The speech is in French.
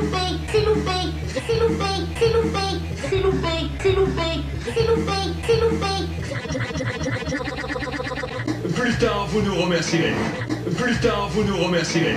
loupé, c'est. Plus tard, vous nous remercierez. Plus tard, vous nous remercierez.